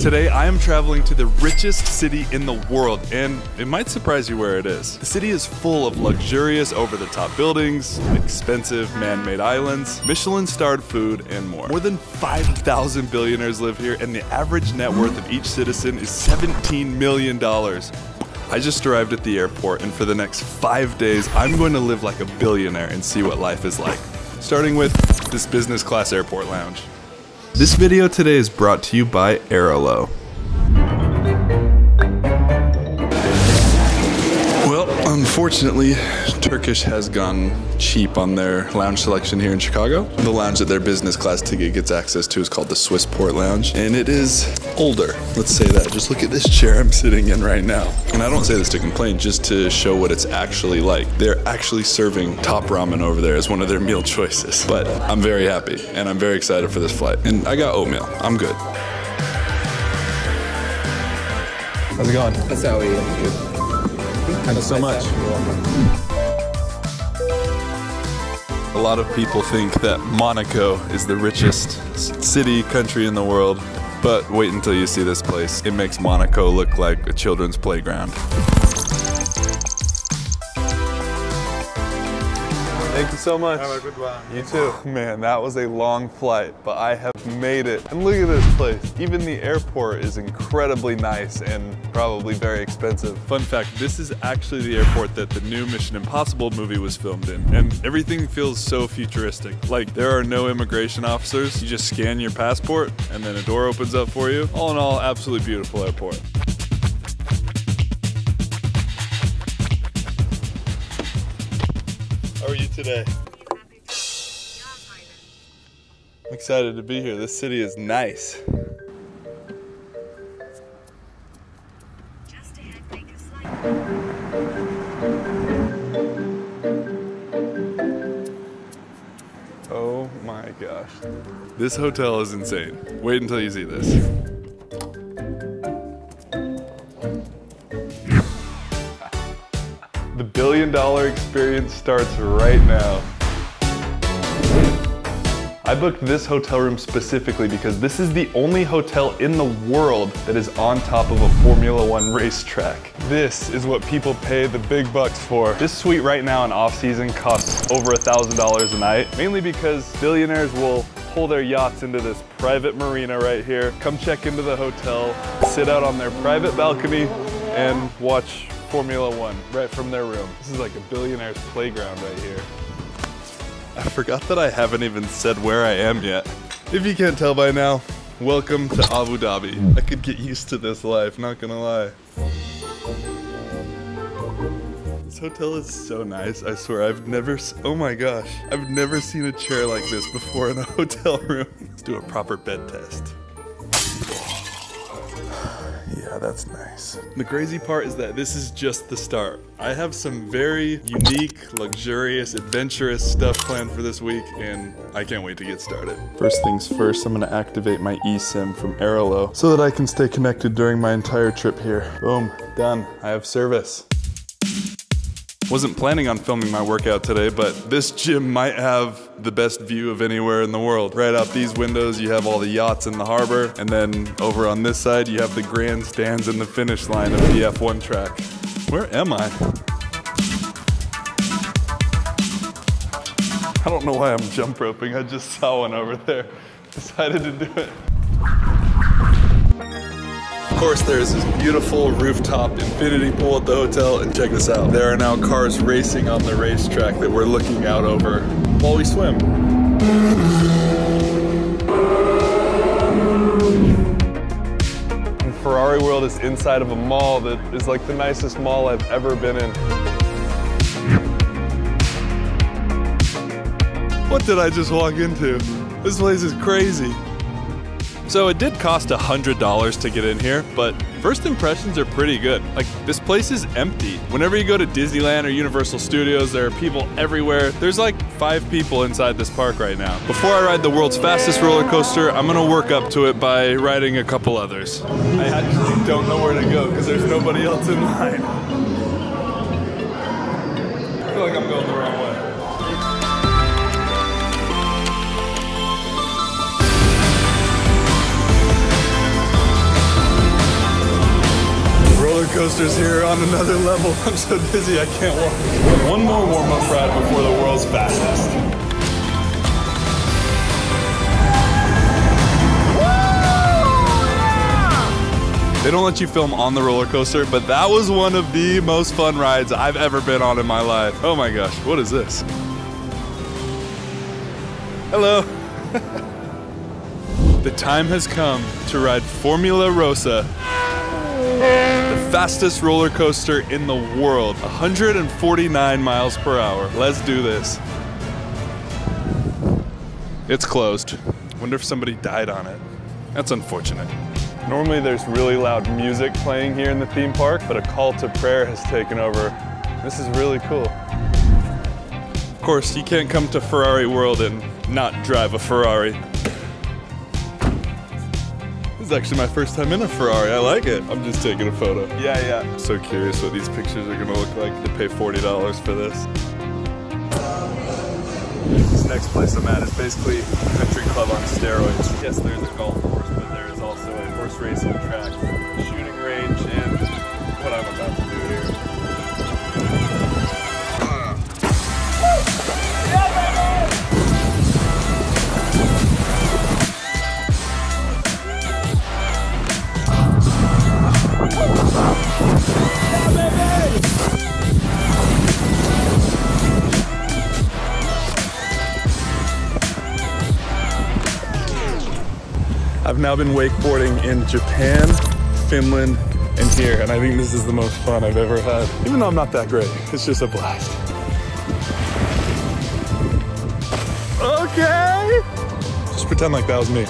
Today I am traveling to the richest city in the world, and it might surprise you where it is. The city is full of luxurious, over the top buildings, expensive man made islands, Michelin starred food, and more. More than 5,000 billionaires live here, and the average net worth of each citizen is $17 million. I just arrived at the airport, and for the next five days, I'm going to live like a billionaire and see what life is like. Starting with this business class airport lounge. This video today is brought to you by Airalo. Unfortunately, Turkish has gone cheap on their lounge selection here in Chicago. The lounge that their business class ticket gets access to is called the Swissport Lounge, and it is older. Let's say that. Just look at this chair I'm sitting in right now. And I don't say this to complain, just to show what it's actually like. They're actually serving top ramen over there as one of their meal choices. But I'm very happy, and I'm very excited for this flight. And I got oatmeal. I'm good. How's it going? That's how we do. Thanks so much. A lot of people think that Monaco is the richest city, country in the world, but wait until you see this place. It makes Monaco look like a children's playground. Thank you so much. Have a good one. You too. Oh, man, that was a long flight, but I have made it. And look at this place. Even the airport is incredibly nice and probably very expensive. Fun fact, this is actually the airport that the new Mission Impossible movie was filmed in. And everything feels so futuristic. Like there are no immigration officers. You just scan your passport and then a door opens up for you. All in all, absolutely beautiful airport. Today? I'm excited to be here. This city is nice. Oh my gosh. This hotel is insane. Wait until you see this. Billion dollar experience starts right now. I booked this hotel room specifically because this is the only hotel in the world that is on top of a Formula One racetrack. This is what people pay the big bucks for. This suite right now in off season costs over a thousand dollars a night, mainly because billionaires will pull their yachts into this private marina right here, come check into the hotel, sit out on their private balcony, and watch Formula One right from their room. This is like a billionaire's playground right here. I forgot that I haven't even said where I am yet. If you can't tell by now, welcome to Abu Dhabi. I could get used to this life, not gonna lie. This hotel is so nice. I swear, I've never, oh my gosh, I've never seen a chair like this before in a hotel room. Let's do a proper bed test. That's nice. The crazy part is that this is just the start. I have some very unique, luxurious, adventurous stuff planned for this week, and I can't wait to get started. First things first, I'm gonna activate my eSIM from Airalo so that I can stay connected during my entire trip here. Boom, done. I have service. Wasn't planning on filming my workout today, but this gym might have the best view of anywhere in the world. Right out these windows, you have all the yachts in the harbor, and then over on this side, you have the grandstands and the finish line of the F1 track. Where am I? I don't know why I'm jump roping. I just saw one over there. Decided to do it. Of course, there is this beautiful rooftop infinity pool at the hotel, and check this out. There are now cars racing on the racetrack that we're looking out over while we swim. Ferrari World is inside of a mall that is like the nicest mall I've ever been in. What did I just walk into? This place is crazy. So it did cost $100 to get in here, but first impressions are pretty good. Like, this place is empty. Whenever you go to Disneyland or Universal Studios, there are people everywhere. There's like five people inside this park right now. Before I ride the world's fastest roller coaster, I'm gonna work up to it by riding a couple others. I actually don't know where to go because there's nobody else in line. Coasters here on another level. I'm so dizzy I can't walk. One more warm-up ride before the world's fastest. They don't let you film on the roller coaster, but that was one of the most fun rides I've ever been on in my life. Oh my gosh, what is this? Hello. the time has come to ride Formula Rossa, fastest roller coaster in the world, 149 miles per hour. Let's do this. It's closed. Wonder if somebody died on it. That's unfortunate. Normally there's really loud music playing here in the theme park, but a call to prayer has taken over. This is really cool. Of course, you can't come to Ferrari World and not drive a Ferrari. This is actually my first time in a Ferrari. I like it. I'm just taking a photo. Yeah, yeah. I'm so curious what these pictures are gonna look like to pay $40 for this. This next place I'm at is basically a country club on steroids. Yes, there's a golf course, but there is also a horse racing track, I've now been wakeboarding in Japan, Finland, and here, and I think this is the most fun I've ever had. Even though I'm not that great, it's just a blast. Okay! Just pretend like that was me.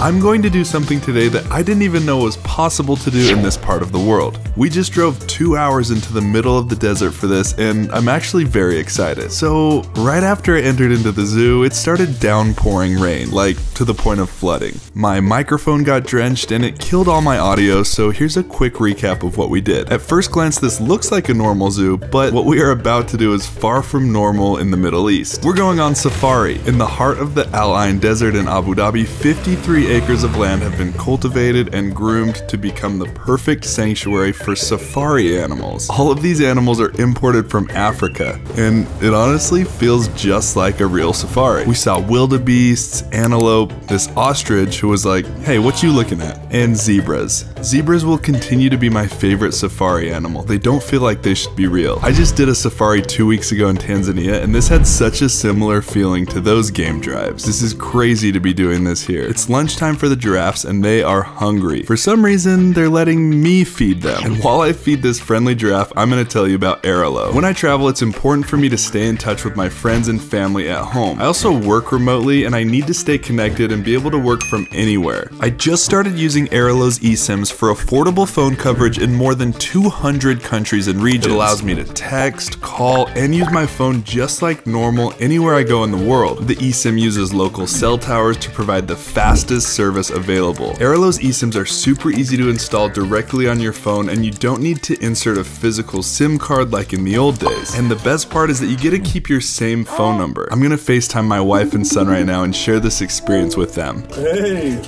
I'm going to do something today that I didn't even know was possible to do in this part of the world. We just drove two hours into the middle of the desert for this, and I'm actually very excited. So, right after I entered into the zoo, it started downpouring rain, like to the point of flooding. My microphone got drenched and it killed all my audio, so here's a quick recap of what we did. At first glance, this looks like a normal zoo, but what we are about to do is far from normal in the Middle East. We're going on safari. In the heart of the Al Ain Desert in Abu Dhabi, 53 acres of land have been cultivated and groomed to become the perfect sanctuary for safari animals. All of these animals are imported from Africa, and it honestly feels just like a real safari. We saw wildebeests, antelope, this ostrich who was like, hey, what you looking at? And zebras. Zebras will continue to be my favorite safari animal. They don't feel like they should be real. I just did a safari two weeks ago in Tanzania, and this had such a similar feeling to those game drives. This is crazy to be doing this here. It's lunchtime for the giraffes, and they are hungry. For some reason, they're letting me feed them. And while I feed this friendly giraffe, I'm gonna tell you about Airalo. When I travel, it's important for me to stay in touch with my friends and family at home. I also work remotely, and I need to stay connected and be able to work from anywhere. I just started using Airalo's eSIMs for affordable phone coverage in more than 200 countries and regions. It allows me to text, call, and use my phone just like normal anywhere I go in the world. The eSIM uses local cell towers to provide the fastest service available. Airalo's eSIMs are super easy to install directly on your phone, and you don't need to insert a physical SIM card like in the old days. And the best part is that you get to keep your same phone number. I'm gonna FaceTime my wife and son right now and share this experience with them. Hey,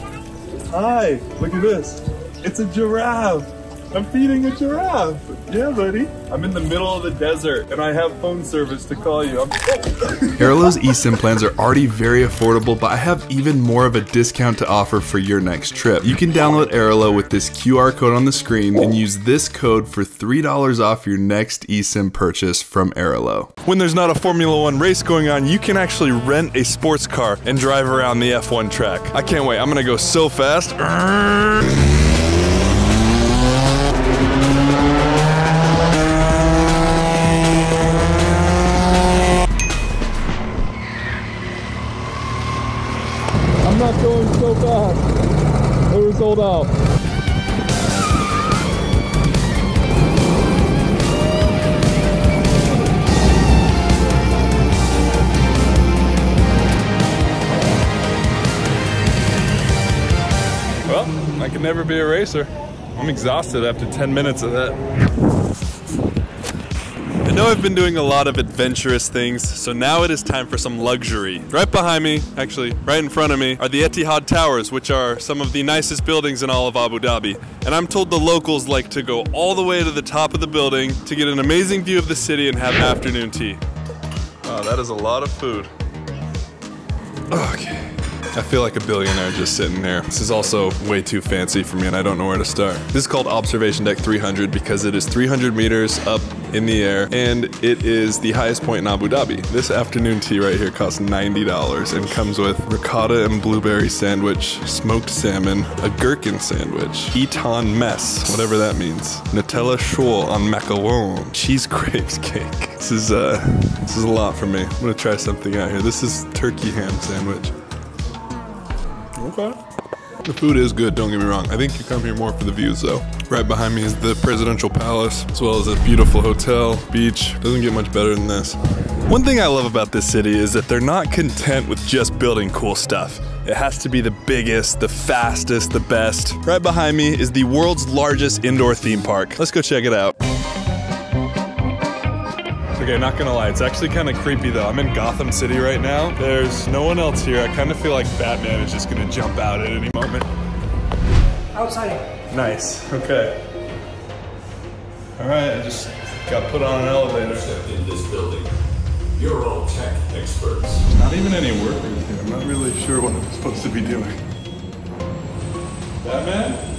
hi, look at this. It's a giraffe. I'm feeding a giraffe. Yeah, buddy. I'm in the middle of the desert and I have phone service to call you. I'm- Airalo's eSIM plans are already very affordable, but I have even more of a discount to offer for your next trip. You can download Airalo with this QR code on the screen and use this code for $3 off your next eSIM purchase from Airalo. When there's not a Formula One race going on, you can actually rent a sports car and drive around the F1 track. I can't wait. I'm gonna go so fast. not going so fast. It was sold out. Well, I can never be a racer. I'm exhausted after 10 minutes of that. Know I've been doing a lot of adventurous things, so now it is time for some luxury. Right behind me, actually, right in front of me, are the Etihad Towers, which are some of the nicest buildings in all of Abu Dhabi. And I'm told the locals like to go all the way to the top of the building to get an amazing view of the city and have afternoon tea. Wow, that is a lot of food. Okay. I feel like a billionaire just sitting here. This is also way too fancy for me and I don't know where to start. This is called Observation Deck 300 because it is 300 meters up in the air and it is the highest point in Abu Dhabi. This afternoon tea right here costs $90 and comes with ricotta and blueberry sandwich, smoked salmon, a gherkin sandwich, Eton mess, whatever that means, Nutella shore on macaron, cheese crepes cake. This is uh, this is a lot for me. I'm gonna try something out here. This is turkey ham sandwich. Okay. The food is good, don't get me wrong. I think you come here more for the views though. Right behind me is the presidential palace, as well as a beautiful hotel, beach. Doesn't get much better than this. One thing I love about this city is that they're not content with just building cool stuff. It has to be the biggest, the fastest, the best. Right behind me is the world's largest indoor theme park. Let's go check it out. Okay, not gonna lie, it's actually kind of creepy though. I'm in Gotham City right now. There's no one else here. I kind of feel like Batman is just gonna jump out at any moment. Outside. Nice, okay. All right, I just got put on an elevator. in this building. You're all tech experts. Not even any workers here. I'm not really sure what I'm supposed to be doing. Batman?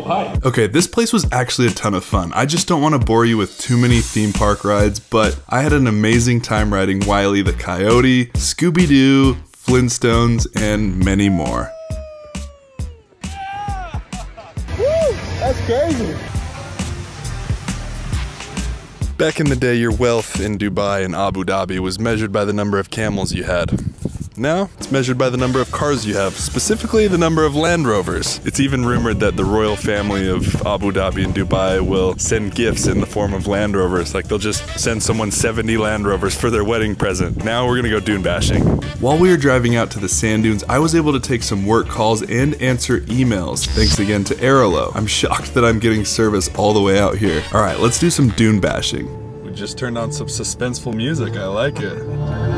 Oh, hi. Okay, this place was actually a ton of fun. I just don't want to bore you with too many theme park rides, but I had an amazing time riding Wiley the Coyote, Scooby Doo, Flintstones, and many more. That's crazy. Back in the day, your wealth in Dubai and Abu Dhabi was measured by the number of camels you had. Now, it's measured by the number of cars you have, specifically the number of Land Rovers. It's even rumored that the royal family of Abu Dhabi and Dubai will send gifts in the form of Land Rovers. Like they'll just send someone 70 Land Rovers for their wedding present. Now we're gonna go dune bashing. While we were driving out to the sand dunes, I was able to take some work calls and answer emails. Thanks again to Airalo. I'm shocked that I'm getting service all the way out here. All right, let's do some dune bashing. We just turned on some suspenseful music. I like it.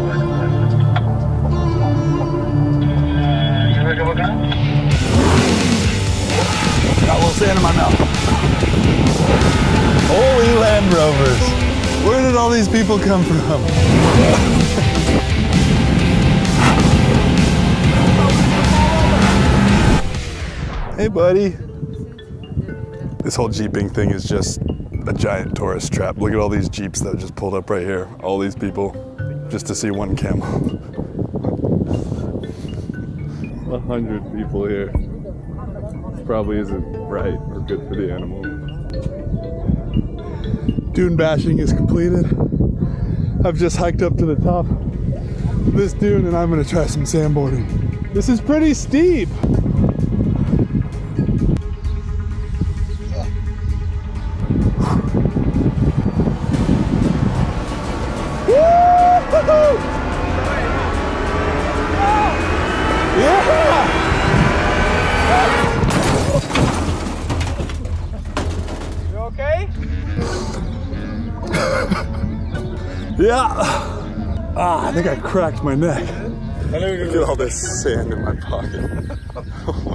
Sand in my mouth. Holy Land Rovers. Where did all these people come from? hey, buddy. This whole Jeeping thing is just a giant tourist trap. Look at all these Jeeps that just pulled up right here. All these people just to see one camel. A hundred people here. Probably isn't right or good for the animal. Dune bashing is completed. I've just hiked up to the top of this dune and I'm gonna try some sandboarding. This is pretty steep. Yeah! Yeah. Ah, I think I cracked my neck. Look at all this sand in my pocket.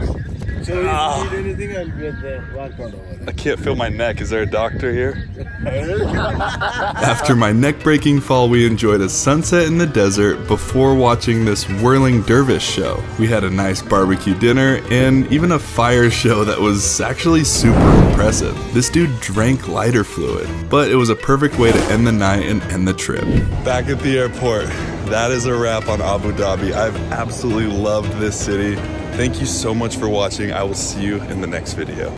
So if you need anything, I'll be at the workout over I can't feel my neck. Is there a doctor here? After my neck breaking fall, we enjoyed a sunset in the desert before watching this whirling dervish show. We had a nice barbecue dinner and even a fire show that was actually super impressive. This dude drank lighter fluid, but it was a perfect way to end the night and end the trip. Back at the airport, that is a wrap on Abu Dhabi. I've absolutely loved this city. Thank you so much for watching. I will see you in the next video.